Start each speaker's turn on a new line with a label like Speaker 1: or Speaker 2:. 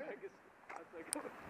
Speaker 1: I guess that's like.